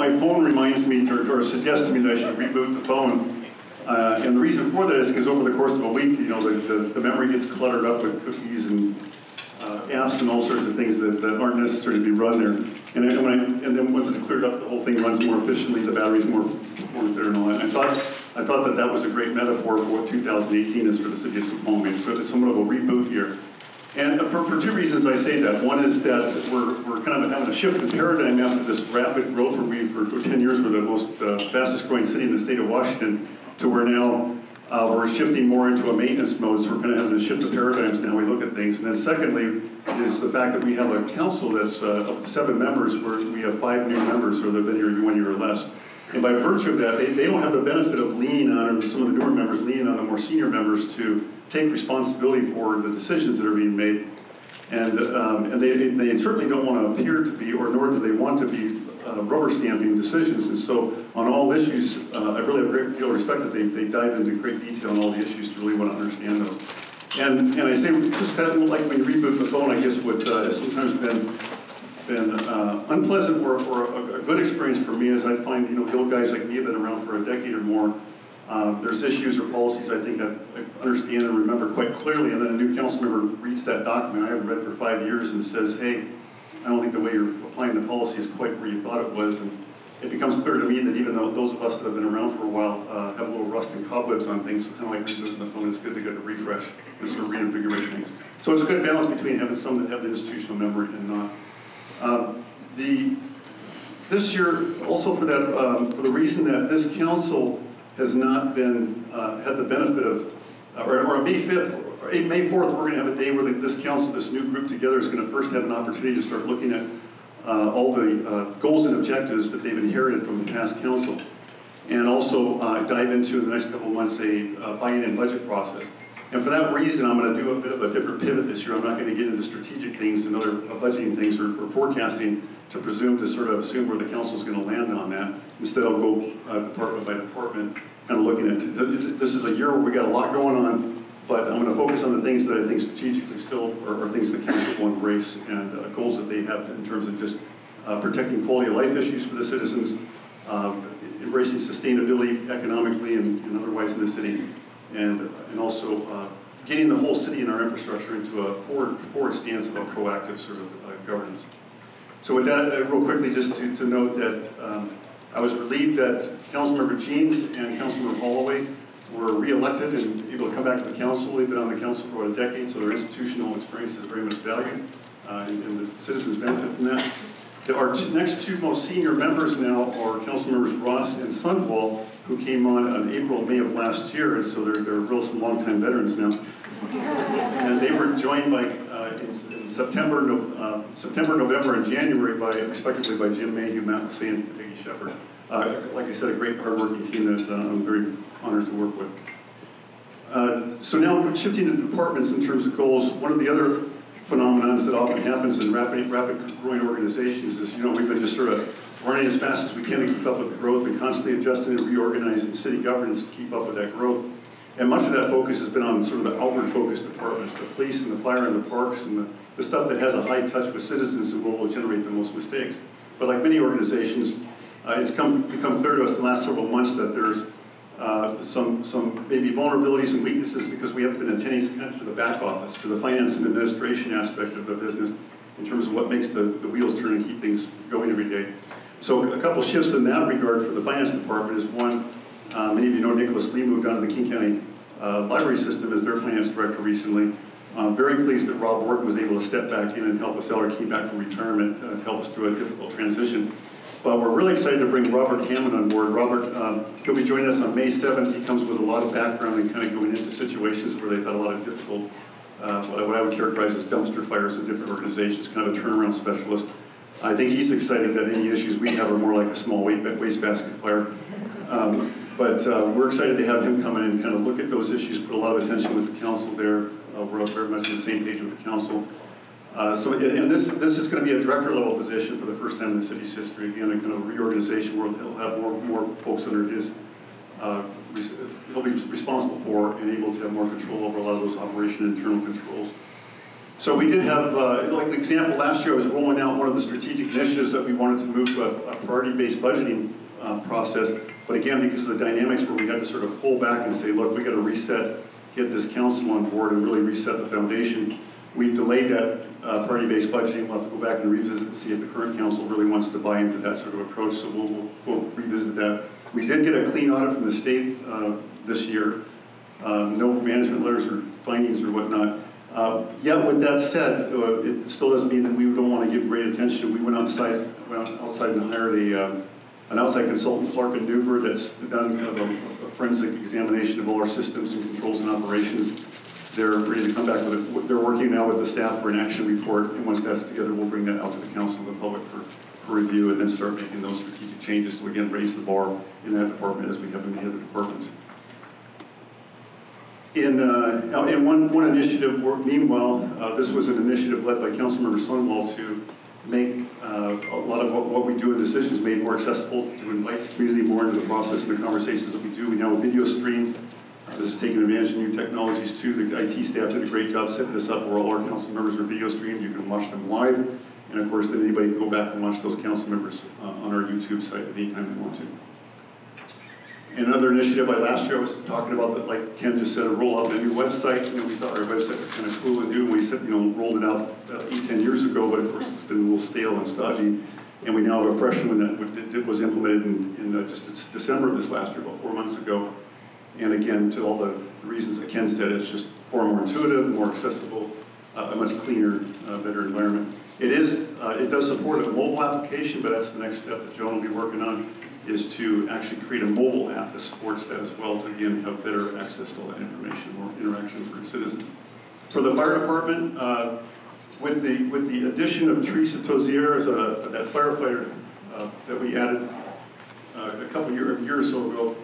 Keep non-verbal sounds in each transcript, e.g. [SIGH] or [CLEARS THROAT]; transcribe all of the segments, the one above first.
my phone reminds me, to, or suggests to me that I should reboot the phone. Uh, and the reason for that is because over the course of a week, you know, the, the, the memory gets cluttered up with cookies and uh, apps and all sorts of things that, that aren't necessary to be run there. And then, when I, and then once it's cleared up, the whole thing runs more efficiently, the battery's more performant there and all that. I thought, I thought that that was a great metaphor for what 2018 is for the city of Snoqualmie. So it's somewhat of a reboot here. And for, for two reasons I say that. One is that we're, we're kind of having a shift in paradigm after this rapid growth where we, for, for 10 years, were the most uh, fastest growing city in the state of Washington to where now uh, we're shifting more into a maintenance mode, so we're kind of having to shift the paradigms now we look at things. And then secondly is the fact that we have a council that's uh, of seven members where we have five new members or they've been here one year or less. And by virtue of that, they, they don't have the benefit of leaning on, or some of the newer members leaning on the more senior members to take responsibility for the decisions that are being made. And, um, and they, they certainly don't want to appear to be, or nor do they want to be uh, rubber stamping decisions. And so on all issues, uh, I really have a great deal of respect that they, they dive into great detail on all the issues to really want to understand those. And, and I say, just kind of like when you reboot the phone, I guess what uh, has sometimes been been uh, unpleasant or, or a, a, good experience for me is I find, you know, the old guys like me have been around for a decade or more. Uh, there's issues or policies I think I, I, understand and remember quite clearly, and then a new council member reads that document I haven't read for five years and says, hey, I don't think the way you're applying the policy is quite where you thought it was. And it becomes clear to me that even though those of us that have been around for a while uh, have a little rust and cobwebs on things, so kind of like rebooting the phone, it's good to get a refresh and sort of reinvigorate things. So it's a good balance between having some that have the institutional memory and not. Um, the, this year, also for that, um, for the reason that this council has not been, uh, had the benefit of, uh, or, or May 5th, or May 4th, we're going to have a day where the, this council, this new group together is going to first have an opportunity to start looking at uh, all the uh, goals and objectives that they've inherited from the past council. And also uh, dive into in the next couple of months a uh, buy-in and budget process. And for that reason, I'm going to do a bit of a different pivot this year. I'm not going to get into strategic things and other budgeting things or, or forecasting to presume to sort of assume where the council is going to land on that. Instead, I'll go uh, department by department, kind of looking at this is a year where we got a lot going on, but I'm going to focus on the things that I think strategically still are, are things the council will embrace and uh, goals that they have in terms of just uh, protecting quality of life issues for the citizens, um, embracing sustainability economically and, and otherwise in the city, and, and also uh, getting the whole city and our infrastructure into a forward, forward stance of a proactive sort of uh, governance. So with that, uh, real quickly, just to, to note that um, I was relieved that Councilmember Jeans and Councilmember Holloway were re-elected and able to come back to the council. They've been on the council for about a decade, so their institutional experience is very much valued, uh, and, and, the citizens benefit from that. Our next two most senior members now are council members Ross and Sundwall, who came on in April, May of last year, and so they're, they're real some longtime veterans now. and they were joined by, in, September, no, uh, September, November, and January by, respectively, by Jim Mayhew, Matt Laase, and Peggy Shepard. Uh, like I said, a great hardworking team that uh, I'm very honored to work with. Uh, so now shifting to departments in terms of goals, one of the other phenomenons that often happens in rapid, rapid growing organizations is, you know, we've been just sort of running as fast as we can to keep up with the growth and constantly adjusting and reorganizing city governance to keep up with that growth. And much of that focus has been on sort of the outward focused departments, the police and the fire and the parks and the, the stuff that has a high touch with citizens and will generate the most mistakes. But like many organizations, uh, it's come, become clear to us in the last several months that there's uh, some, some maybe vulnerabilities and weaknesses because we haven't been attending to the back office, to the finance and administration aspect of the business in terms of what makes the, the wheels turn and keep things going every day. So a couple shifts in that regard for the finance department is one, uh, many of you know Nicholas Lee moved on to the King County uh, Library System as their finance director recently. I'm very pleased that Rob Wharton was able to step back in and help us came back from retirement uh, to help us through a difficult transition. But we're really excited to bring Robert Hammond on board. Robert, um, he'll be joining us on May 7th. He comes with a lot of background and kind of going into situations where they've had a lot of difficult, uh, what I would characterize as dumpster fires in different organizations, kind of a turnaround specialist. I think he's excited that any issues we have are more like a small wastebasket fire. Um, but uh, we're excited to have him come in and kind of look at those issues, put a lot of attention with the council there. Uh, we're very much on the same page with the council. Uh, so, and this this is going to be a director level position for the first time in the city's history. Again, a kind of reorganization where he'll have more more folks under his. Uh, he'll be responsible for and able to have more control over a lot of those operation internal controls. So we did have, uh, like an example, last year I was rolling out one of the strategic initiatives that we wanted to move to a, a priority-based budgeting uh, process. But again, because of the dynamics where we had to sort of pull back and say, look, we got to reset, get this council on board and really reset the foundation. We delayed that uh, priority-based budgeting. We'll have to go back and revisit and see if the current council really wants to buy into that sort of approach. So we'll, we'll, we'll revisit that. We did get a clean audit from the state uh, this year. Uh, no management letters or findings or whatnot. Uh, yet with that said, uh, it still doesn't mean that we don't want to give great attention. We went outside, went outside and hired a, um, an outside consultant, Clark and Nuber, that's done kind of a, a, forensic examination of all our systems and controls and operations. They're ready to come back with it. They're working now with the staff for an action report, and once that's together, we'll bring that out to the council and the public for, for review, and then start making those strategic changes to again raise the bar in that department as we have in the other departments. In, uh, in one, one initiative, meanwhile, uh, this was an initiative led by Councilmember Sundwall to make uh, a lot of what, what, we do in decisions made more accessible, to invite the community more into the process and the conversations that we do. We now have video stream. Uh, this is taking advantage of new technologies too. The IT staff did a great job setting this up where all our council members are video streamed. You can watch them live. And of course, then anybody can go back and watch those council members uh, on our YouTube site at any time they want to. Another initiative I last year I was talking about that, like Ken just said, a roll out a new website. You know, we thought our website was kind of cool and new. and We said, you know, rolled it out uh, eight, ten years ago, but of course it's been a little stale and stodgy. And we now have a fresh one that was implemented in, in uh, just December of this last year, about four months ago. And again, to all the reasons that Ken said, it's just far more intuitive, more accessible, uh, a much cleaner, uh, better environment. It is, uh, it does support a mobile application, but that's the next step that Joan will be working on is to actually create a mobile app that supports that as well to again have better access to all that information, more interaction for citizens. For the fire department, uh, with the with the addition of Teresa Tozier as a that firefighter uh, that we added uh, a couple year a year or so ago,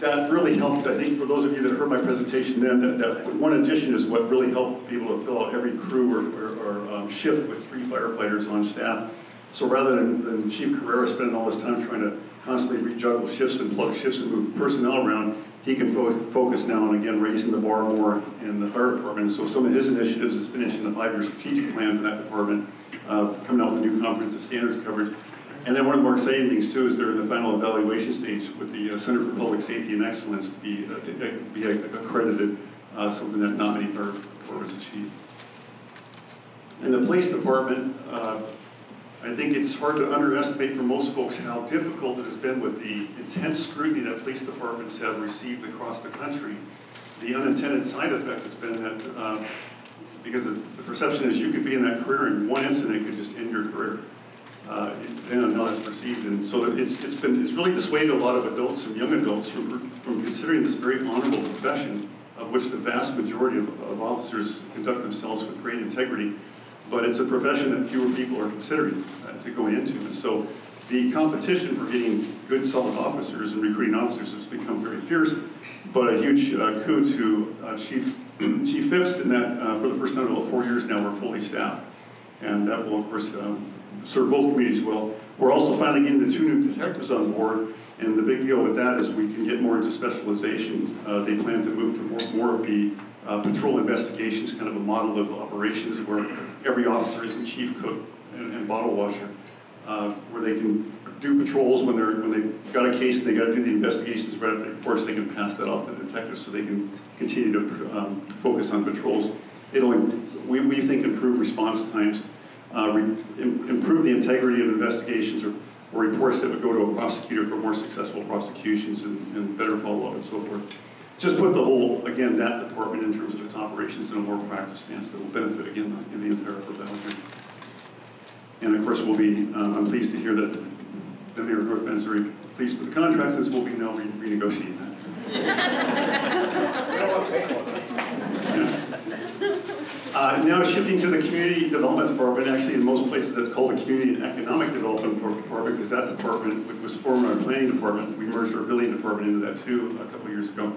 that really helped. I think for those of you that heard my presentation then, that, that one addition is what really helped be able to fill out every crew or, or, or um, shift with three firefighters on staff. So rather than, than Chief Correira spending all this time trying to constantly rejuggle shifts and plug shifts and move personnel around, he can fo focus now on, again, raising the bar more in the fire department. So some of his initiatives is finishing the five-year strategic plan for that department, uh, coming out with a new comprehensive standards coverage. And then one of the more exciting things, too, is they're in the final evaluation stage with the uh, Center for Public Safety and Excellence to be, uh, to uh, be accredited, uh, something that not many fire departments achieve. In the police department, uh, I think it's hard to underestimate for most folks how difficult it has been with the intense scrutiny that police departments have received across the country. The unintended side effect has been that um, because the, perception is you could be in that career and one incident could just end your career, uh, depending on how that's perceived. And so it's, it's been it's really dissuaded a lot of adults and young adults from, from considering this very honorable profession of which the vast majority of, of officers conduct themselves with great integrity but it's a profession that fewer people are considering uh, to go into. And so the competition for getting good, solid officers and recruiting officers has become very fierce. But a huge uh, coup to uh, Chief [CLEARS THROAT] Chief Phipps in that uh, for the first time in about four years now we're fully staffed, and that will of course um, serve both communities well. We're also finally getting the two new detectives on board, and the big deal with that is we can get more into specialization. Uh, they plan to move to more, more of the uh, patrol investigations, kind of a model of operations where every officer is a chief cook and, and bottle washer, uh, where they can do patrols when they're when they've got a case and they got to do the investigations right. Of course, they can pass that off to detectives so they can continue to um, focus on patrols. It'll we, we think improve response times, uh, re, improve the integrity of investigations or, or, reports that would go to a prosecutor for more successful prosecutions and, and better follow up and so forth just put the whole, again, that department in terms of its operations in a more proactive stance that will benefit, again, in the entire Urban And of course, we'll be, uh, I'm pleased to hear that the Mayor of North Bend is very pleased with the contract since we'll be now re renegotiating that. [LAUGHS] Uh, now shifting to the community development department, actually in most places that's called the community and economic development department because that department, which was former our planning department, we merged our building department into that too a couple years ago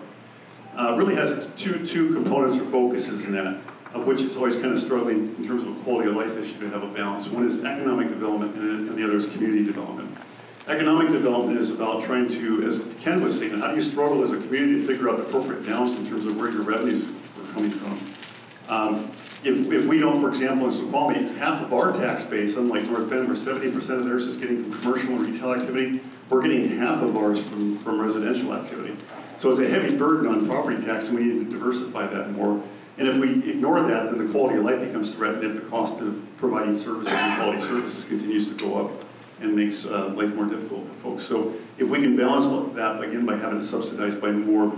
uh, really has two, two components or focuses in that, of which it's always kind of struggling in terms of a quality of life issue to have a balance. One is economic development and, the other is community development. Economic development is about trying to, as Ken was saying, how do you struggle as a community to figure out the appropriate balance in terms of where your revenues are coming from. Um, if, if we don't, for example, in Snoqualmie, half of our tax base, unlike North Bend, where seventy percent of theirs is getting from commercial and retail activity, we're getting half of ours from, from residential activity. So it's a heavy burden on property tax, and we need to diversify that more. And if we ignore that, then the quality of life becomes threatened if the cost of providing services and quality services continues to go up and makes uh, life more difficult for folks. So if we can balance that, again, by having it subsidized by more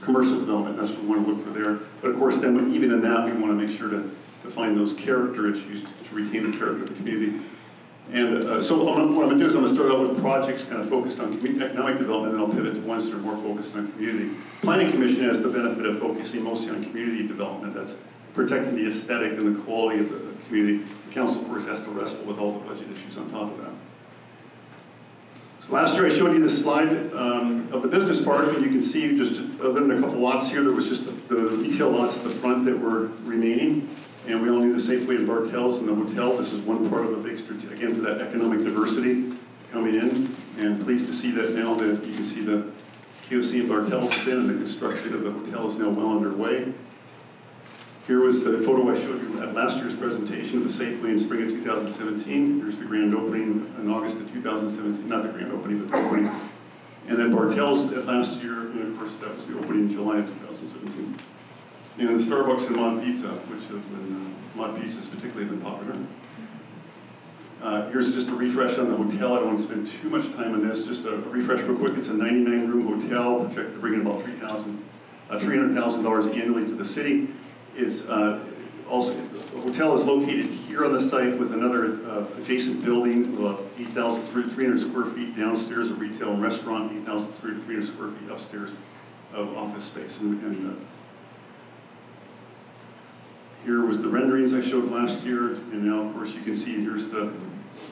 commercial development, that's what we want to look for there. But of course, then even in that, we want to make sure to, to find those character issues to to retain the character of the community. And uh, so I'm what I'm gonna do is I'm gonna start out with projects kind of focused on economic development, and then I'll pivot to ones that are more focused on community. Planning Commission has the benefit of focusing mostly on community development, that's protecting the aesthetic and the quality of the the community. The council, of course, has to wrestle with all the budget issues on top of that. So last year I showed you this slide um, of the business park, and you can see just, other than a couple lots here, there was just the, the retail lots at the front that were remaining. And we all knew the Safeway and Bartell's and the hotel. This is one part of a big, again, for that economic diversity coming in. And pleased to see that now that you can see the QC and Bartell's is in, and the construction of the hotel is now well underway. Here was the photo I showed you at last year's presentation of the Safeway in spring of 2017. Here's the grand opening in August of 2017, not the grand opening, but the opening. And then Bartell's at last year, and of course, that was the opening in July of 2017. And the Starbucks and Mod Pizza, which have been, uh, Mod Pizza's particularly been popular. Uh, Here's just a refresh on the hotel. I don't want to spend too much time on this. Just a refresh real quick. It's a 99-room hotel, projected to bring in about 3000 uh, $300,000 annually to the city. It's uh, also, the hotel is located here on the site with another uh, adjacent building, about 8,300 square feet downstairs, a retail and restaurant, 8,300 square feet upstairs of office space. And- And uh, here was the renderings I showed last year, and now, of course, you can see here's the,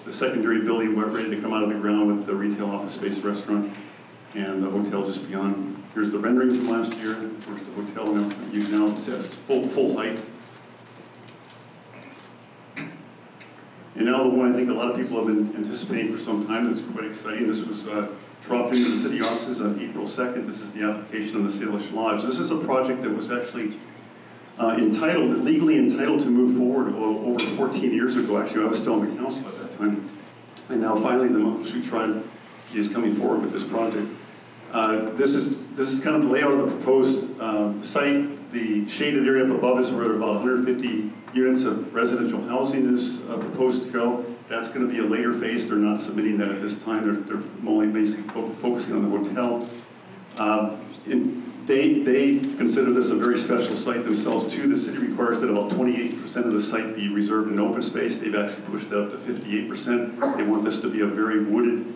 the secondary building ready to come out of the ground with the retail office space restaurant and the hotel just beyond. Here's the renderings from last year, of course, the hotel now, you now, it's at its full, full height. And now the one I think a lot of people have been anticipating for some time, that's quite exciting, this was uh, dropped into the city offices on April 2nd. This is the application on the Salish Lodge. This is a project that was actually uh, entitled, legally entitled to move forward over 14 years ago. Actually, I was still on the council at that time. And now finally, the Muckleshoot Tribe is coming forward with this project. Uh, This is, this is kind of the layout of the proposed um, site. The shaded area up above is where about 150 units of residential housing is uh, proposed to go. That's going to be a later phase. They're not submitting that at this time. They're, they're only basically fo- focusing on the hotel. Uh, in- They, they consider this a very special site themselves too. The city requires that about 28% of the site be reserved in open space. They've actually pushed that up to 58%. They want this to be a very wooded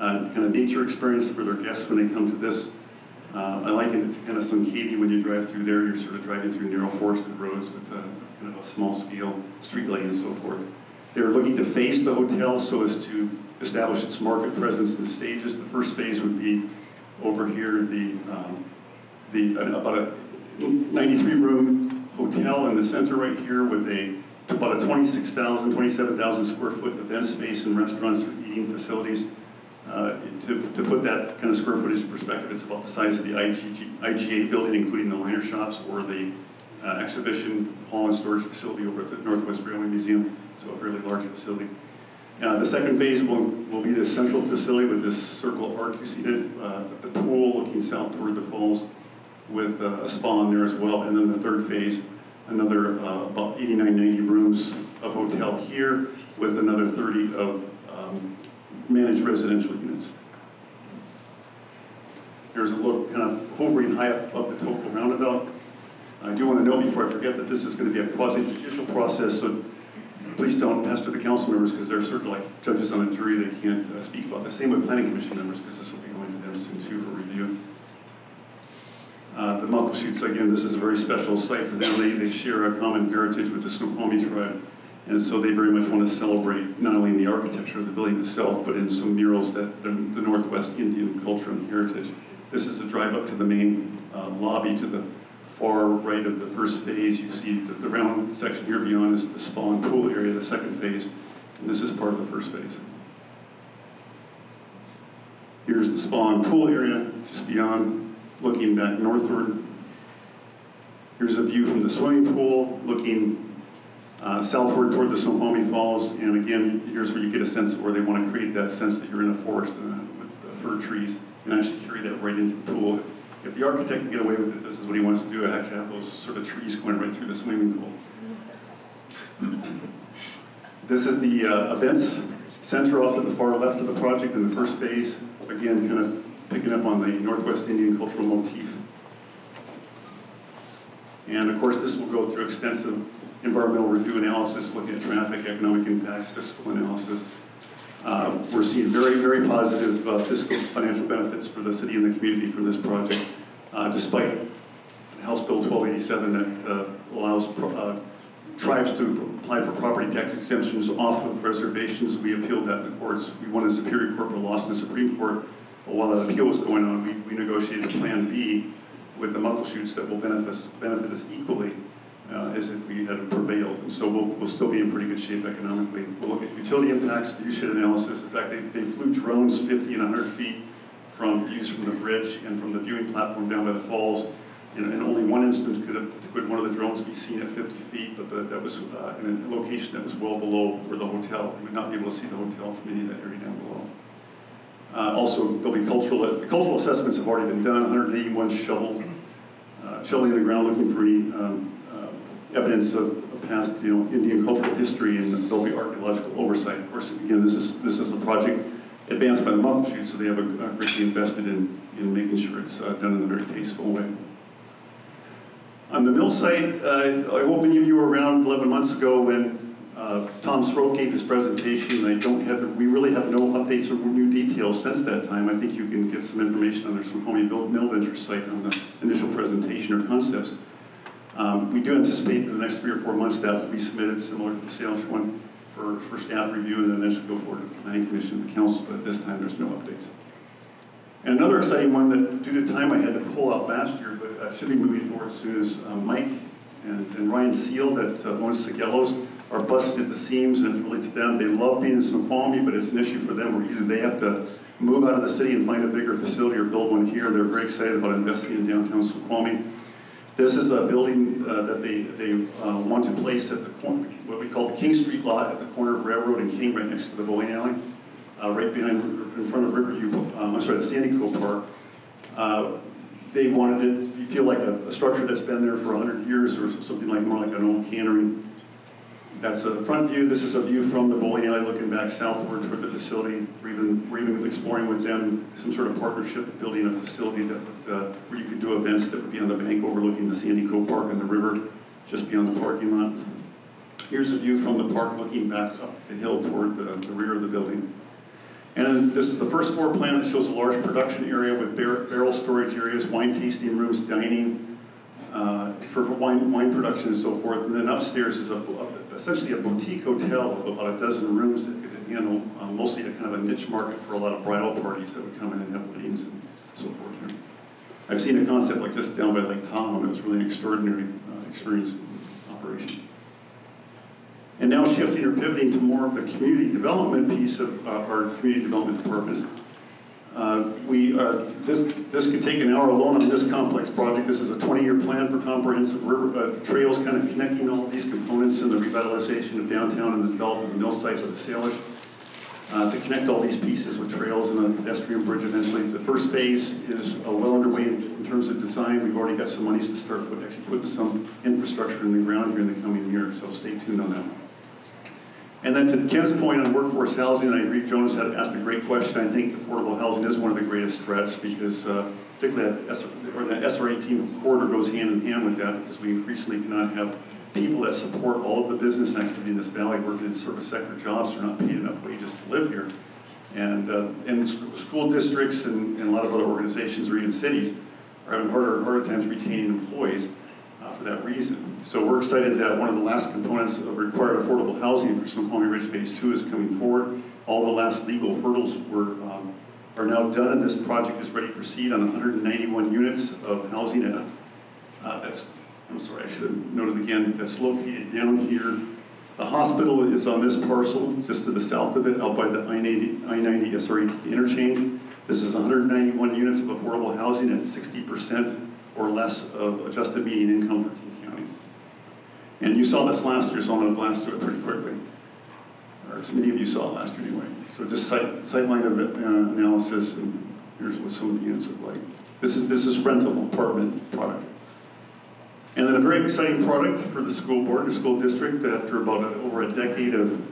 uh, kind of nature experience for their guests when they come to this. Uh, I liken it to kind of Suncadia when you drive through there. You're sort of driving through narrow forested roads with uh, kind of a small scale street lighting and so forth. They're looking to face the hotel so as to establish its market presence in stages. The first phase would be over here, the, um, the, uh, about a 93-room hotel in the center right here with a, about a 26,000, 27,000 square foot event space and restaurants or eating facilities. Uh, To, to put that kind of square footage in perspective, it's about the size of the IGA building, including the liner shops or the uh, exhibition hall and storage facility over at the Northwest Railway Museum, so a fairly large facility. Uh, The second phase will, will be this central facility with this circle arc you see it, uh, the pool looking south toward the falls with uh, a spa in there as well. And then the third phase, another uh, about 89, 90 rooms of hotel here with another 30 of um, managed residential units. There's a look kind of hovering high up above the Tokul roundabout. I do want to note before I forget that this is going to be a quasi judicial process, so please don't pester the council members because they're sort of like judges on a jury, they can't uh, speak about the Same with planning commission members because this will be going to them soon too for review. Uh, The Muckleshoots, again, this is a very special site for them. They, they share a common heritage with the Snoqualmie tribe. And so they very much want to celebrate not only the architecture of the building itself, but in some murals that the, the Northwest Indian culture and heritage. This is a drive up to the main uh, lobby to the far right of the first phase. You see the, the round section here beyond is the spa and pool area, the second phase. And this is part of the first phase. Here's the spa and pool area just beyond, looking back northward. Here's a view from the swimming pool, looking uh, southward toward the Snoqualmie Falls. And again, here's where you get a sense of where they want to create that sense that you're in a forest uh, with the fir trees and actually carry that right into the pool. If the architect can get away with it, this is what he wants to do, actually have those sort of trees going right through the swimming pool. This is the uh, events center off to the far left of the project in the first phase. Again, kind of picking up on the Northwest Indian cultural motif. And of course, this will go through extensive environmental review analysis, looking at traffic, economic impacts, fiscal analysis. Uh, we're seeing very, very positive uh, fiscal financial benefits for the city and the community from this project, uh, despite House Bill 1287 that uh, allows uh, tribes to apply for property tax exemptions off of reservations. We appealed that in the courts. We won in Superior Court, but lost in the Supreme Court. While that appeal was going on, we, we negotiated a Plan B with the Muckleshoots that will benefit benefit us equally uh, as if we had prevailed. And so we'll, we'll still be in pretty good shape economically. We'll look at utility impacts, viewshed analysis. In fact, they, they flew drones 50 and 100 feet from views from the bridge and from the viewing platform down by the falls. In, in only one instance could, have, could one of the drones be seen at 50 feet, but the, that was uh, in a location that was well below where the hotel. Would not be able to see the hotel from any of that area down below. Uh, also, there'll be cultural, the cultural assessments have already been done, 181 shoveled, uh, shoveling the ground looking for any um, uh, evidence of, of past, you know, Indian cultural history, and there'll be archaeological oversight. Of course, again, this is this is a project advanced by the Muckleshoot, so they have a, a greatly invested in, in making sure it's uh, done in a very tasteful way. On the mill site, uh, I hope any of you were around 11 months ago when uh, Tom Stroke gave his presentation. I don't have, the, we really have no updates or new details since that time. I think you can get some information on the Snoqualmie Mill Venture site on the initial presentation or concepts. Um, we do anticipate in the next three or four months that will be submitted, similar to the Salish one, for, for staff review, and then eventually go forward to the Planning Commission and the Council, but at this time there's no updates. And another exciting one that, due to time, I had to pull out last year, but uh, should be moving forward soon as uh, Mike and, and Ryan Seal that uh, owns Sigillo's are busted at the seams, and it's really to them. They love being in Snoqualmie, but it's an issue for them where either they have to move out of the city and find a bigger facility or build one here. They're very excited about investing in downtown Snoqualmie. This is a building uh, that they, they uh, want to place at the corner, what we call the King Street lot at the corner of Railroad and King, right next to the bowling alley, uh, right behind, in front of Riverview, um, I'm sorry, the Sandy Cove Park. Uh, they wanted it to feel like a, a, structure that's been there for 100 years or something like more like an old cannery. That's a front view. This is a view from the bowling alley looking back southward toward the facility. We're even, we're even exploring with them some sort of partnership, building a facility that would, uh, where you could do events that would be on the bank overlooking the Sandy Cove Park and the river just beyond the parking lot. Here's a view from the park looking back up the hill toward the, the rear of the building. And this is the first floor plan that shows a large production area with bar barrel storage areas, wine tasting rooms, dining, uh, for, for wine, wine production and so forth. And then upstairs is a, a, essentially a boutique hotel of about a dozen rooms that could handle um, mostly a kind of a niche market for a lot of bridal parties that would come in and have weddings and so forth. And I've seen a concept like this down by Lake Tahoe, and it was really an extraordinary uh, experience operation. And now shifting or pivoting to more of the community development piece of uh, our community development departments. Uh, we, uh, this, this could take an hour alone on this complex project. This is a 20-year plan for comprehensive river, uh, trails kind of connecting all these components in the revitalization of downtown and the development of the mill site with the Salish. Uh, to connect all these pieces with trails and a pedestrian bridge eventually. The first phase is uh, well underway in, terms of design. We've already got some monies to start put, actually putting some infrastructure in the ground here in the coming year, so stay tuned on that. And then to Ken's point on workforce housing, I agree Jonas had asked a great question. I think affordable housing is one of the greatest threats because uh, particularly that, or that SR18 corridor goes hand in hand with that because we increasingly cannot have people that support all of the business activity in this valley working in service sector jobs are not paid enough wages to live here. And, uh, and school districts and, and, a lot of other organizations or even cities are having harder and harder times retaining employees for that reason. So we're excited that one of the last components of required affordable housing for Snoqualmie Ridge Phase 2 is coming forward. All the last legal hurdles were, um, are now done and this project is ready to proceed on 191 units of housing. At, uh, that's, I'm sorry, I should have noted again, that's located down here. The hospital is on this parcel, just to the south of it, out by the I-90, I-90 SR18 interchange. This is 191 units of affordable housing at 60% or less of adjusted median income for King County. And you saw this last year, so I'm going to blast through it pretty quickly. Or as many of you saw last year anyway. So just site, sightline of it, uh, analysis, and here's what some of the units look like. This is, this is rental apartment product. And then a very exciting product for the school board, the school district, after about a, over a decade of,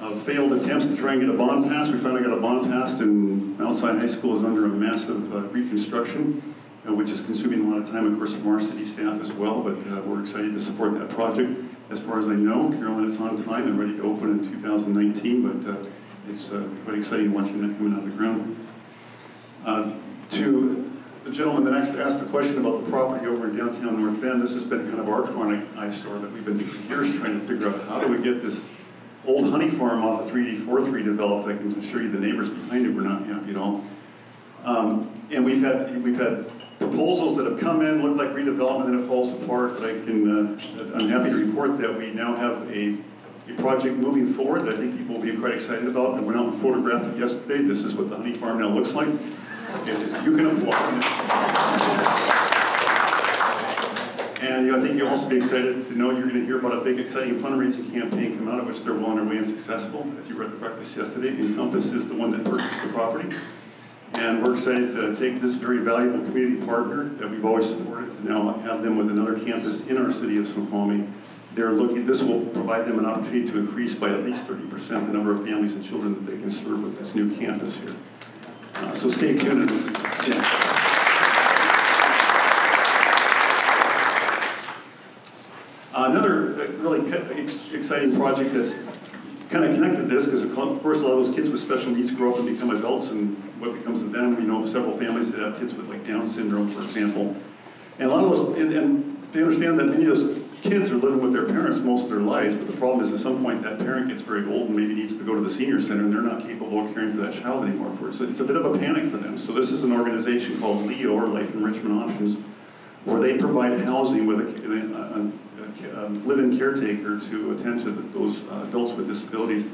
of failed attempts to try and get a bond passed. We finally got a bond passed, and Mount High School is under a massive uh, reconstruction, which is consuming a lot of time, of course, from our city staff as well. But uh, we're excited to support that project. As far as I know, Carolyn is on time and ready to open in 2019, but uh, it's uh, quite exciting watching that coming out of the ground. Uh, to the gentleman that next asked the question about the property over in downtown North Bend, this has been kind of our chronic eyesore that we've been for years trying to figure out how do we get this old honey farm off of 384 developed. I can assure you the neighbors behind it were not happy at all. Um, and we've had we've had proposals that have come in, look like redevelopment, and it falls apart. But I can uh, I'm happy to report that we now have a a project moving forward that I think people will be quite excited about. And went out and photographed it yesterday. This is what the honey farm now looks like. You can applaud. And you know, I think you'll also be excited to know you're going to hear about a big, exciting fundraising campaign come out of which they're well on their way and successful. If you were at the breakfast yesterday, Encompass is the one that purchased the property. And we're excited to take this very valuable community partner that we've always supported to now have them with another campus in our city of Snoqualmie. They're looking, this will provide them an opportunity to increase by at least 30% the number of families and children that they can serve with this new campus here. Uh, so stay tuned. Yeah. another uh, really exciting project that's kind of connected to this, because of course a lot of those kids with special needs grow up and become adults, and what becomes of them, we know several families that have kids with like Down syndrome, for example. And a lot of those, and, and they understand that many of those kids are living with their parents most of their lives, but the problem is at some point that parent gets very old and maybe needs to go to the senior center and they're not capable of caring for that child anymore. For. So it's a bit of a panic for them. So this is an organization called LEO, or Life Enrichment Options, where they provide housing with a, a, a, a live-in caretaker to attend to those uh, adults with disabilities.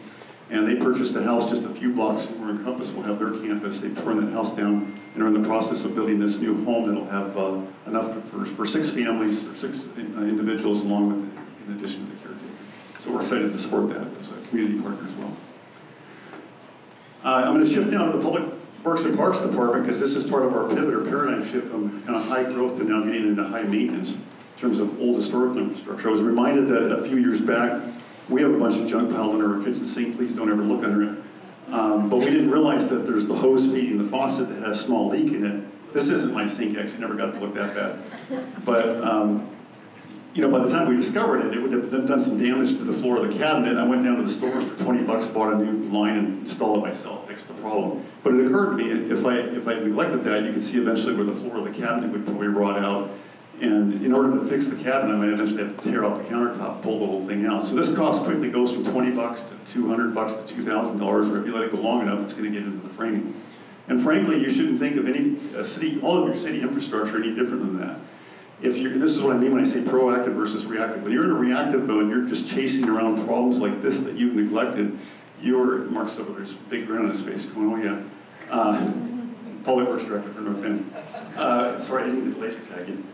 And they purchased a house just a few blocks from where Encompass will have their campus. They've torn that house down and are in the process of building this new home that'll have uh, enough for, for six families or six uh, individuals along with, in addition to the caretaker. So we're excited to support that as a community partner as well. Uh, I'm going to shift now to the Public Works and Parks Department because this is part of our pivot or paradigm shift from kind of high growth to now getting into high maintenance in terms of old historical infrastructure. I was reminded that a few years back, we have a bunch of junk piled under our kitchen sink. Please don't ever look under it. Um, but we didn't realize that there's the hose feeding the faucet that has a small leak in it. This isn't my sink, actually, never got to look that bad. But, um, you know, by the time we discovered it, it would have done some damage to the floor of the cabinet. I went down to the store for 20 bucks, bought a new line and installed it myself, fixed the problem. But it occurred to me, if I, if I neglected that, you could see eventually where the floor of the cabinet would probably rot out and in order to fix the cabinet, I might eventually have to tear out the countertop, pull the whole thing out. So this cost quickly goes from 20 bucks to 200 bucks to $2,000, or if you let it go long enough, it's going to get into the framing. And frankly, you shouldn't think of any uh, city, all of your city infrastructure any different than that. If you're, this is what I mean when I say proactive versus reactive. When you're in a reactive mode, you're just chasing around problems like this that you've neglected. You're, Mark Silver's big grin on his face going, oh yeah. Uh, [LAUGHS] Public Works Director for North Bend. Uh, sorry, I didn't get laser tag you.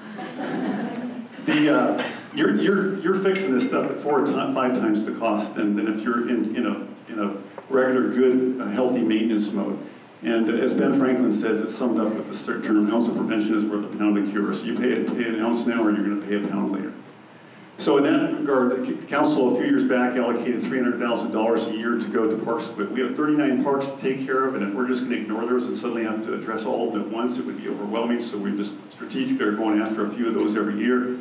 The, uh, you're, you're, you're fixing this stuff at four or five times the cost than, than if you're in, in, a, in a regular, good, uh, healthy maintenance mode. And as Ben Franklin says, it's summed up with the term, ounce of prevention is worth a pound of cure. So you pay, pay an ounce now or you're going to pay a pound later. So in that regard, the council a few years back allocated $300,000 a year to go to parks. But we have 39 parks to take care of, and if we're just going to ignore those and suddenly have to address all of them at once, it would be overwhelming. So we just strategically are going after a few of those every year.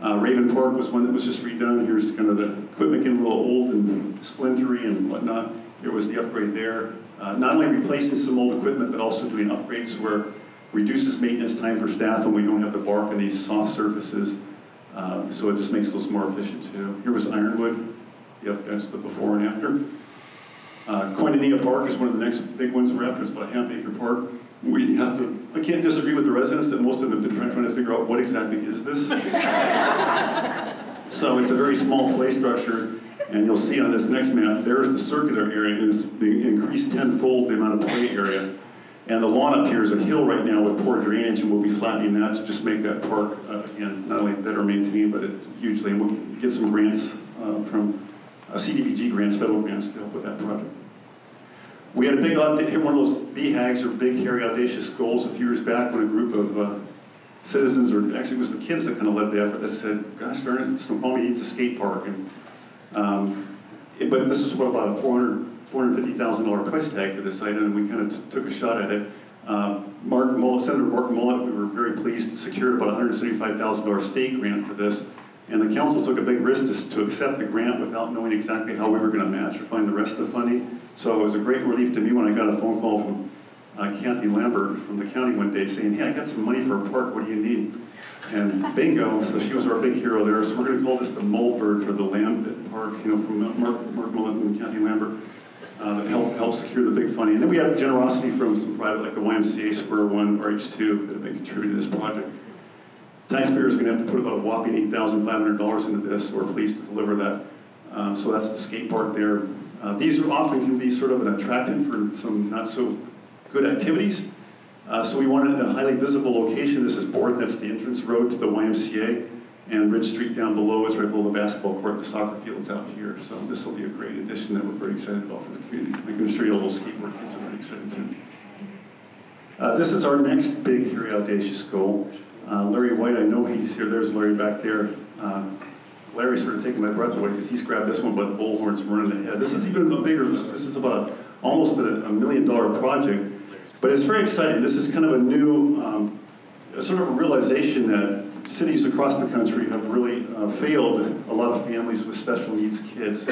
Uh, Raven Park was one that was just redone. Here's kind of the equipment getting a little old and splintery and whatnot. Here was the upgrade there. Uh, not only replacing some old equipment, but also doing upgrades where reduces maintenance time for staff and we don't have to bark on these soft surfaces. Um, so it just makes those more efficient too. Here was Ironwood. Yep, that's the before and after. Uh, Park is one of the next big ones we're after. It's about a half acre park. We have to, I can't disagree with the residents that most of them have been trying to figure out what exactly is this. [LAUGHS] so it's a very small play structure. And you'll see on this next map, there's the circular area, and it's increased tenfold the amount of play area. And the lawn up here is a hill right now with poor drainage, and we'll be flattening that to just make that park, uh, again, not only better maintained, but hugely, and we'll get some grants uh, from uh, CDBG grants, federal grants to help with that project. We had a big, aud- hit one of those BHAGs or big hairy audacious goals a few years back when a group of uh, citizens, or actually it was the kids that kind of led the effort, that said, gosh darn it, Snoqualmie needs a skate park. And, um, it- but this is what about a 400, $450,000 price tag for this item, and we kind of took a shot at it. Um, Mark Mullet, Senator Mark Mullet, we were very pleased to secure about a $175,000 state grant for this. And the council took a big risk to, to accept the grant without knowing exactly how we were going to match or find the rest of the funding. So it was a great relief to me when I got a phone call from uh, Kathy Lambert from the county one day saying, hey, I got some money for a park, what do you need? And bingo, so she was our big hero there. So we're going to call this the Mulberg for the Lambert Park, you know, from Mark, Mark Mullet and Kathy Lambert. Uh, helped, helped secure the big funding. And then we had generosity from some private, like the YMCA Square One, RH2, that have been contributing to this project. Taxpayers are going to have to put about a whopping $8,500 into this. So we're pleased to deliver that. Uh, so that's the skate park there. Uh, these are often can be sort of an attractant for some not so good activities. Uh, so we wanted a highly visible location. This is Board, that's the entrance road to the YMCA. And Ridge Street down below is right below the basketball court, the soccer field's out here. So this will be a great addition that we're very excited about for the community. Going to show you all those skateboard kids are pretty excited too. Uh, this is our next big, very audacious goal. Uh, Larry White, I know he's here. There's Larry back there. Uh, Larry's sort of taking my breath away because he's grabbed this one by the bullhorns and running ahead. This is even a bigger lift. This is about a, almost a, a million dollar project, but it's very exciting. This is kind of a new, um, sort of a realization that cities across the country have really uh, failed a lot of families with special needs kids.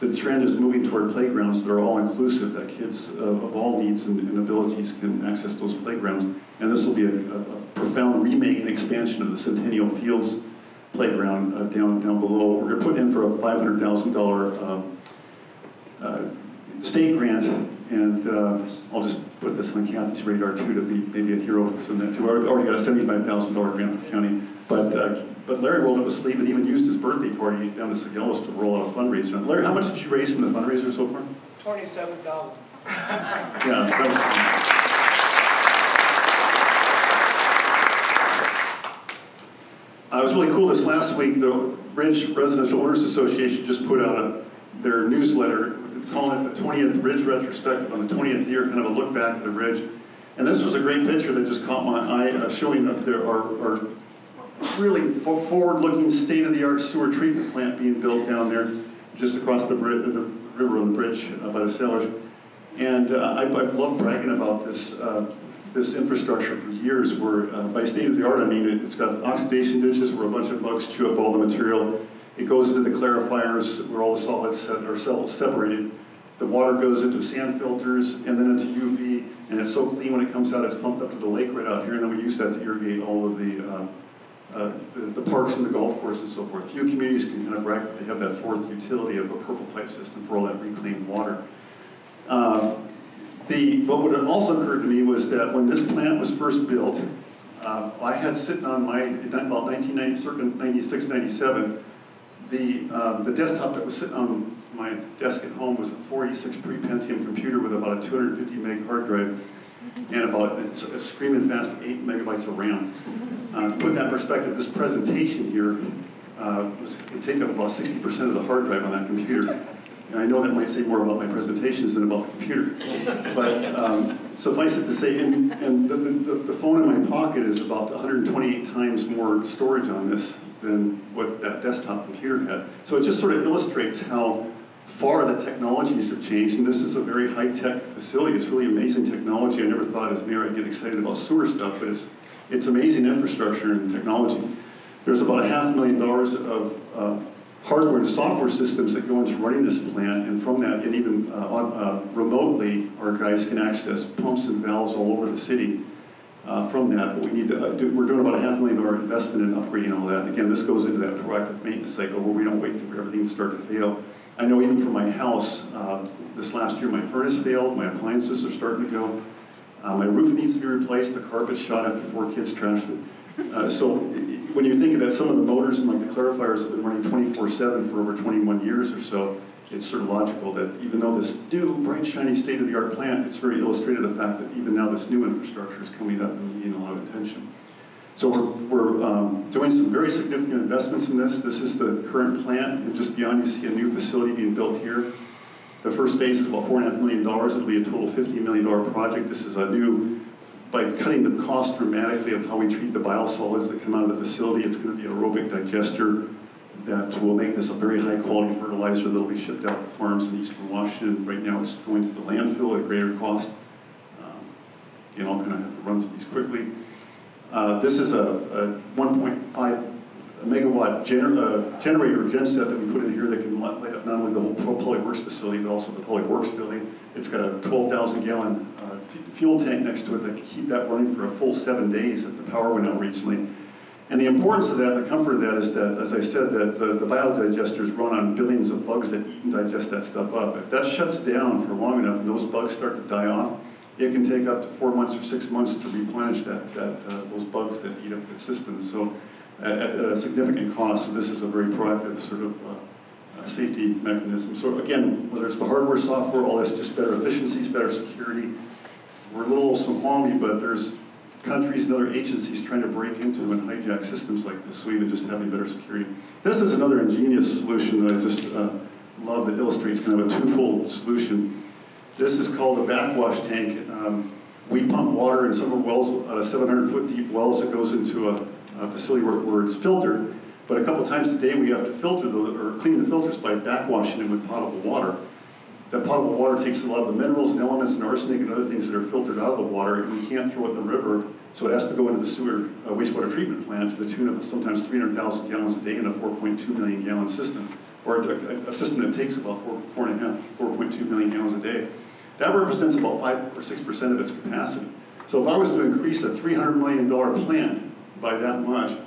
The trend is moving toward playgrounds that are all inclusive, that kids uh, of all needs and, and, abilities can access those playgrounds. And this will be a, a, a profound remake and expansion of the Centennial Fields playground uh, down down below. We're going to put in for a $500,000 um, uh, state grant, and uh, I'll just put this on Kathy's radar too to be maybe a hero from that too. We already got a $75,000 grant from county, but uh, but Larry rolled up his sleeve and even used his birthday party down to Sigillo's to roll out a fundraiser. Larry, how much did you raise from the fundraiser so far? Twenty-seven thousand. [LAUGHS] Yeah, so that was- Uh, it was really cool this last week. The Ridge Residential Owners Association just put out a, their newsletter calling it the 20th Ridge Retrospective on the 20th year, kind of a look back at the Ridge. And this was a great picture that just caught my eye, uh, showing up there our, our really fo- forward-looking, state-of-the-art sewer treatment plant being built down there, just across the, the river on the bridge uh, by the sailors. And uh, I, I've loved bragging about this uh, this infrastructure for years. Where uh, by state of the art, I mean it, it's got oxidation ditches where a bunch of bugs chew up all the material. It goes into the clarifiers where all the solids are separated. The water goes into sand filters and then into UV, and it's so clean when it comes out. It's pumped up to the lake right out here, and then we use that to irrigate all of the. Uh, uh, the, the parks and the golf course and so forth. Few communities can kind of brag that they have that fourth utility of a purple pipe system for all that reclaimed water. Um, the, what would have also occurred to me was that when this plant was first built, uh, I had sitting on my, about 1990, circa 96, 97, the, uh, the desktop that was sitting on my desk at home was a 46 pre-Pentium computer with about a 250 meg hard drive and about a, a screaming fast 8 megabytes of RAM. Uh, to put in that perspective, this presentation here uh, was, would take up about 60% of the hard drive on that computer. And I know that might say more about my presentations than about the computer. But um, suffice it to say, and, and the, the, the phone in my pocket is about 128 times more storage on this than what that desktop computer had. So it just sort of illustrates how far the technologies have changed. And this is a very high-tech facility. It's really amazing technology. I never thought as mayor I'd get excited about sewer stuff, but it's, it's amazing infrastructure and technology. There's about a half million dollars of uh, hardware and software systems that go into running this plant, and from that, and even uh, on, uh, remotely, our guys can access pumps and valves all over the city uh, from that. But we need to, uh, do, we're doing about a half million dollar investment in upgrading all that. And again, this goes into that proactive maintenance cycle where we don't wait for everything to start to fail. I know even for my house, uh, this last year, my furnace failed, my appliances are starting to go. Uh, my roof needs to be replaced. The carpet's shot after four kids trashed it. Uh, so when you think of that, some of the motors and like the clarifiers have been running 24/7 for over 21 years or so. It's sort of logical that even though this new, bright, shiny, state-of-the-art plant, it's very illustrative of the fact that even now this new infrastructure is coming up and needing a lot of attention. So we're, we're um, doing some very significant investments in this. This is the current plant, and just beyond you see a new facility being built here. The first phase is about four and a half million dollars. It'll be a total $50 million project. This is a new, by cutting the cost dramatically of how we treat the biosolids that come out of the facility, it's going to be an aerobic digester that will make this a very high quality fertilizer that will be shipped out to farms in eastern Washington. Right now it's going to the landfill at greater cost. Um, again, I'll kind of have to run through these quickly. Uh, this is a, a 1.5 megawatt gener uh, generator genset that we put in here that can light up not only the whole public works facility but also the public works building. It's got a 12,000 gallon uh, fuel tank next to it that can keep that running for a full seven days if the power went out recently. And the importance of that, the comfort of that is that, as I said, that the, the biodigesters run on billions of bugs that eat and digest that stuff up. If that shuts down for long enough and those bugs start to die off, it can take up to four months or six months to replenish that, that uh, those bugs that eat up the system. So at, at, a significant cost, so this is a very proactive sort of uh, uh, safety mechanism. So again, whether it's the hardware, software, all this, just better efficiencies, better security. We're a little Snoqualmie, but there's countries and other agencies trying to break into and hijack systems like this, so even just having better security. This is another ingenious solution that I just uh, love that illustrates kind of a twofold solution. This is called a backwash tank. Um, we pump water in summer wells, out of 700 foot deep wells that goes into a, a facility where, where, it's filtered. But a couple times a day we have to filter the, or clean the filters by backwashing them with potable water. That potable water takes a lot of the minerals and elements and arsenic and other things that are filtered out of the water, and we can't throw it in the river, so it has to go into the sewer uh, wastewater treatment plant to the tune of sometimes 300,000 gallons a day in a 4.2 million gallon system, or a, a, system that takes about four, four and a half, 4.2 million gallons a day. That represents about five or six percent of its capacity. So if I was to increase a $300 million plant by that much,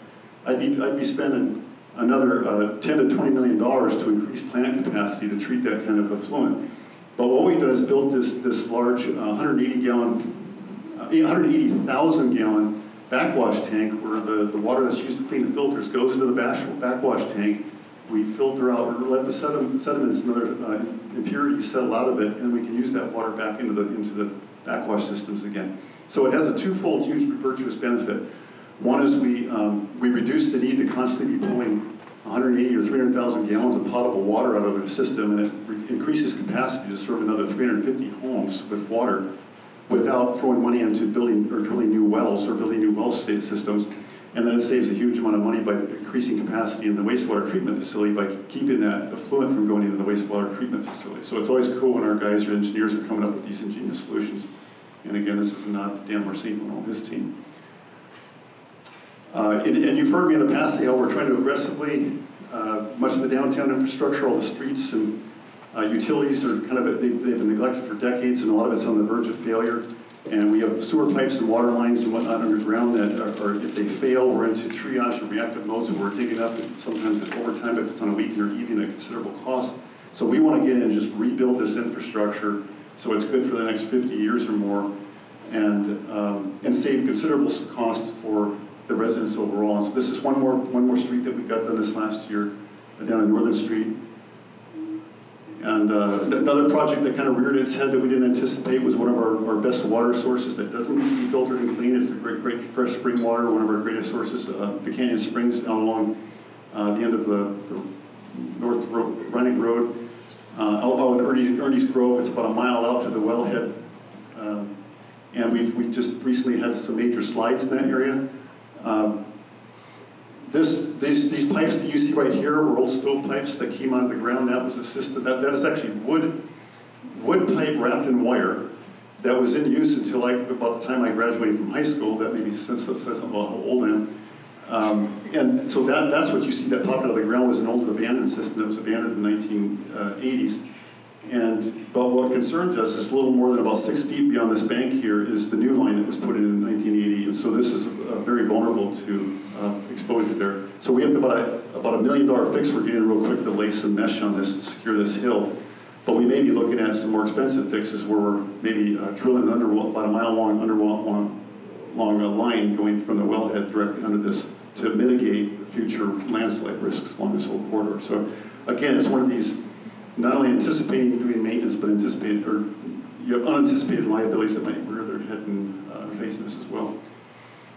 I'd be, I'd be spending another uh, 10 to 20 million dollars to increase plant capacity to treat that kind of effluent. But what we've done is built this, this large uh, 180 gallon, uh, 180,000 gallon backwash tank where the, the water that's used to clean the filters goes into the backwash tank. We filter out, or let the sediments and other uh, impurities settle out of it, and we can use that water back into the, into the backwash systems again. So it has a twofold huge virtuous benefit. One is we, um, we reduce the need to constantly be pulling 180 or 300,000 gallons of potable water out of the system, and it increases capacity to serve another 350 homes with water without throwing money into building or drilling new wells or building new well state systems. And then it saves a huge amount of money by increasing capacity in the wastewater treatment facility by keeping that effluent from going into the wastewater treatment facility. So it's always cool when our guys or engineers are coming up with these ingenious solutions. And again, this is not Dan Marcinko and all his team. Uh, and, and, you've heard me in the past say how we're trying to aggressively, uh, much of the downtown infrastructure, all the streets and uh, utilities are kind of, they, have been neglected for decades and a lot of it's on the verge of failure. And we have sewer pipes and water lines and whatnot underground that are, are if they fail, we're into triage and reactive modes and we're digging up sometimes at overtime if it's on a weekend or evening at considerable cost. So we want to get in and just rebuild this infrastructure so it's good for the next 50 years or more and, um, and save considerable cost for the residents overall. And so this is one more, one more street that we got done this last year, down on Northern Street. And uh, another project that kind of reared its head that we didn't anticipate was one of our, our best water sources that doesn't need to be filtered and clean. It's the great, great fresh spring water, one of our greatest sources, uh, the Canyon Springs down along uh, the end of the, the North road, Reinig Road. Uh, out in Ernie's, Ernie's Grove, it's about a mile out to the wellhead. Um, and we've we just recently had some major slides in that area. Um, this, these, these pipes that you see right here were old stove pipes that came out of the ground. That was a system, that, that is actually wood, wood pipe wrapped in wire that was in use until like about the time I graduated from high school. That maybe says, says something about how old I am. Um, and so that, that's what you see that popped out of the ground was an old abandoned system that was abandoned in the 1980s. And, but what concerns us is a little more than about six feet beyond this bank here is the new line that was put in in 1980. And so this is uh, very vulnerable to uh, exposure there. So we have to about a, about a million dollar fix we're getting real quick to lay some mesh on this and secure this hill. But we may be looking at some more expensive fixes where we're maybe uh, drilling an under, about a mile long, under long, long a line going from the wellhead directly under this to mitigate future landslide risks along this whole corridor. So again, it's one of these not only anticipating doing maintenance, but anticipated, or you have unanticipated liabilities that might rear their head and uh, face this as well.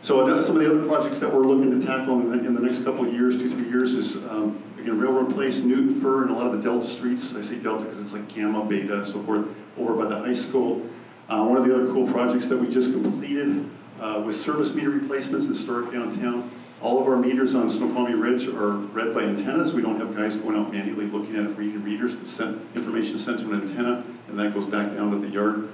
So uh, some of the other projects that we're looking to tackle in the, in the next couple of years, two, three years, is um, again Railroad Place, Newton Fir, and a lot of the Delta streets. I say Delta because it's like Gamma, Beta, so forth, over by the high school. Uh, one of the other cool projects that we just completed uh, was service meter replacements in historic downtown. All of our meters on Snoqualmie Ridge are read by antennas. We don't have guys going out manually looking at it, reading readers that send information sent to an antenna, and that goes back down to the yard.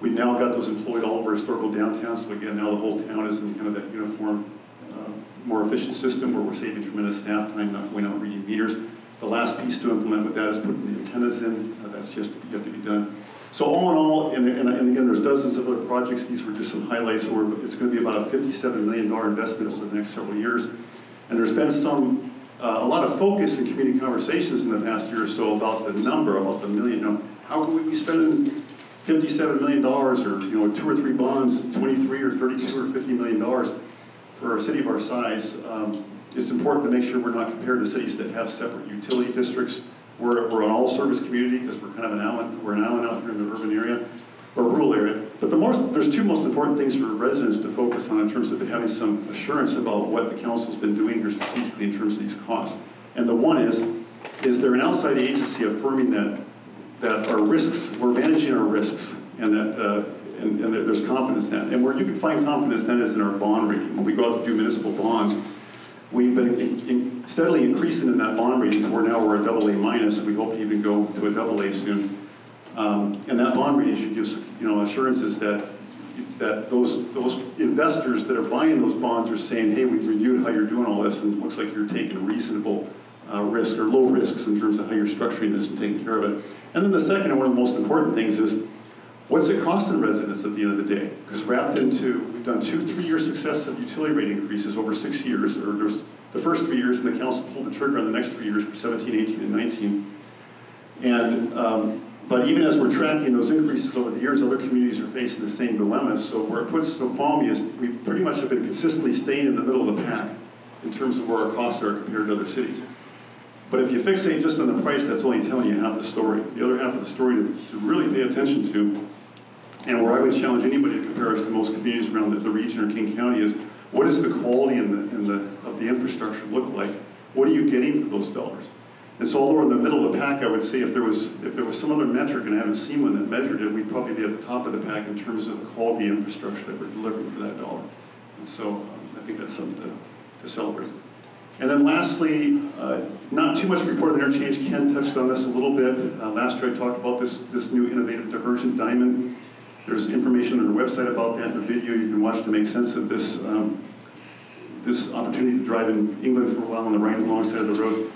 We've now got those employed all over historical downtown, so again, now the whole town is in kind of that uniform, uh, more efficient system where we're saving tremendous staff time, not going out reading meters. The last piece to implement with that is putting the antennas in. Uh, that's just yet to be done. So all in all, and, and, and, again, there's dozens of other projects. These were just some highlights. Where it's going to be about a $57 million investment over the next several years. And there's been some, uh, a lot of focus in community conversations in the past year or so about the number, about the million. How can we be spending $57 million or, you know, two or three bonds, 23 or 32 or 50 million dollars for a city of our size? Um, it's important to make sure we're not compared to cities that have separate utility districts we're, we're an all-service community because we're kind of an island, we're an island out here in the urban area, or rural area. But the most, there's two most important things for residents to focus on in terms of having some assurance about what the council's been doing here strategically in terms of these costs. And the one is, is there an outside agency affirming that, that our risks, we're managing our risks, and that, uh, and, and there's confidence in that. And where you can find confidence then is in our bond rating. When we go out to do municipal bonds, We've been in, in steadily increasing in that bond rating where now we're a double A minus. We hope to even go to a double A soon. Um, and that bond rating should give you know assurances that that those those investors that are buying those bonds are saying, hey, we've reviewed how you're doing all this, and it looks like you're taking reasonable uh, risk or low risks in terms of how you're structuring this and taking care of it. And then the second and one of the most important things is What's it costing residents at the end of the day? Because wrapped into, we've done two three-year successive utility rate increases over six years, or the first three years, and the council pulled the trigger on the next three years for 17, 18, and 19. And, um, but even as we're tracking those increases over the years, other communities are facing the same dilemmas. So where it puts Snoqualmie is we pretty much have been consistently staying in the middle of the pack in terms of where our costs are compared to other cities. But if you fixate just on the price, that's only telling you half the story. The other half of the story to, to really pay attention to and where I would challenge anybody to compare us to most communities around the, the region or King County is what does the quality in the, in the, of the infrastructure look like? What are you getting for those dollars? And so although we're in the middle of the pack, I would say if there was if there was some other metric, and I haven't seen one that measured it, we'd probably be at the top of the pack in terms of the quality infrastructure that we're delivering for that dollar. And so um, I think that's something to, to celebrate. And then lastly, uh, not too much report of interchange. Ken touched on this a little bit. Uh, last year I talked about this, this new innovative diverging diamond. There's information on our website about that a video you can watch to make sense of this, um, this opportunity to drive in England for a while on the right alongside of the road.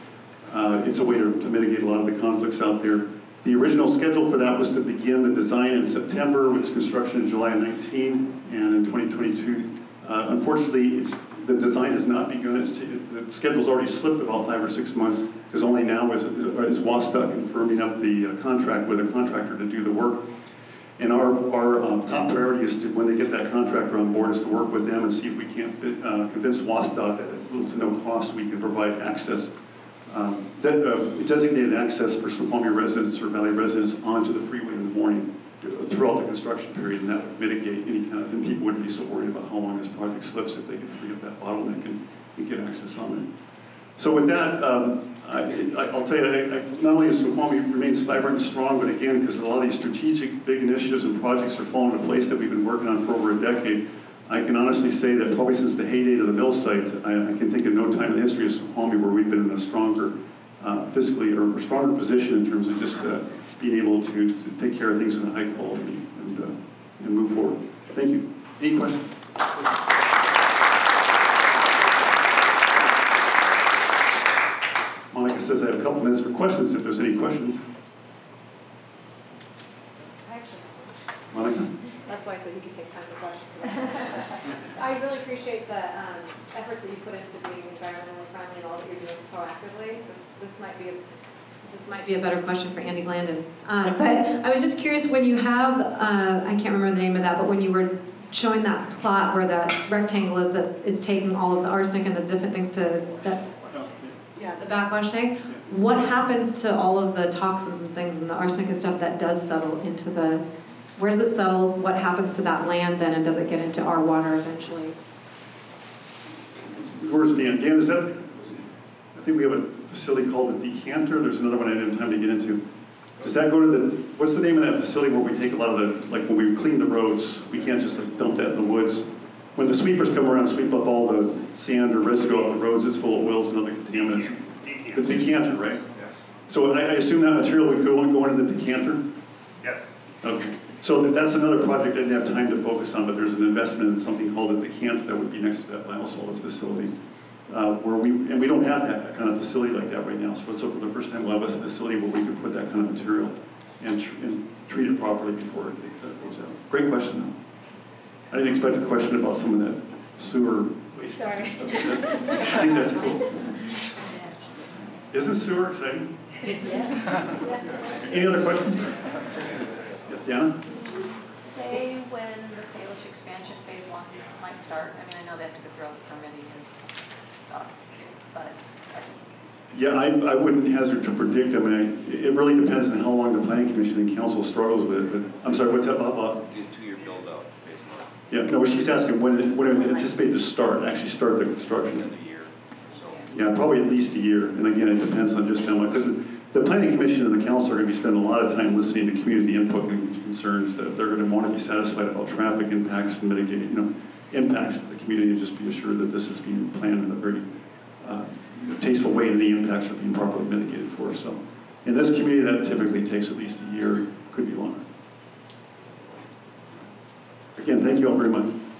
Uh, it's a way to, to mitigate a lot of the conflicts out there. The original schedule for that was to begin the design in September, with construction in July 19, and in 2022. Uh, unfortunately, the design has not begun. It's the schedule's already slipped about five or six months, because only now is, is, is WSDOT confirming up the uh, contract with a contractor to do the work. And our, our um, top priority is to, when they get that contractor on board, is to work with them and see if we can't fit, uh, convince WSDOT that at little to no cost we can provide access, um, that, uh, designated access for Snoqualmie residents or Valley residents onto the freeway in the morning throughout the construction period, and that would mitigate any kind of, then people wouldn't be so worried about how long this project slips if they could free up that bottleneck and, and get access on it. So with that, um, I, will tell you, I, I, not only has Snoqualmie remains vibrant and strong, but again, because a lot of these strategic big initiatives and projects are falling into place that we've been working on for over a decade, I can honestly say that probably since the heyday of the mill site, I, I can think of no time in the history of Snoqualmie where we've been in a stronger, uh, fiscally, or stronger position in terms of just uh, being able to, to take care of things in a high quality and, uh, and move forward. Thank you. Any questions? Monica says I have a couple minutes for questions if there's any questions. Monica? That's why I said you could take time for questions. I really appreciate the um, efforts that you put into being environmentally friendly and all that you're doing proactively. This, this might be a this might be a better question for Andy Glandon. Um, but I was just curious when you have, uh, I can't remember the name of that, but when you were showing that plot where that rectangle is that it's taking all of the arsenic and the different things to, that's, yeah, the backwash tank. What happens to all of the toxins and things and the arsenic and stuff that does settle into the, where does it settle? What happens to that land then, and does it get into our water eventually? Where's Dan? Dan, is that, I think we have a facility called the Decanter, there's another one I didn't have time to get into. Does that go to the, what's the name of that facility where we take a lot of the, like when we clean the roads, we can't just like dump that in the woods? When the sweepers come around, and sweep up all the sand or residue off the roads, it's full of oils and other contaminants. The decanter, right? So I, I assume that material would go, go into the decanter? Yes. Okay, so that's another project I didn't have time to focus on, but there's an investment in something called the Decanter that would be next to that biosolids facility. Uh, where we, and we don't have that kind of facility like that right now. So, so for the first time, we'll have a facility where we could put that kind of material and, tr- and treat it properly before it uh, goes out. Great question though. I didn't expect a question about some of that sewer waste. stuff and stuff. That's- I think that's cool. Isn't sewer exciting? Yeah. Any other questions? Yes, Deanna? Did you say when the Salish expansion phase one might start? I mean, I know they have to go through all the permitting and stuff, but Yeah, I, I wouldn't hazard to predict, I mean, I- it really depends on how long the planning commission and council struggles with it, but, I'm sorry, what's that, Bob? Bob? Do a two-year build-out, basically, Yeah, no, she's asking when, it- when it anticipate to start, actually start the construction. within a year. Yeah, probably at least a year, and again, it depends on just how much, because the planning commission and the council are gonna be spending a lot of time listening to community input and concerns, that they're gonna wanna be satisfied about traffic impacts and mitigate, you know, impacts to the community, and just be assured that this is being planned in a very uh, tasteful way, and the impacts are being properly mitigated for, so. In this community, that typically takes at least a year, could be longer. Again, thank you all very much.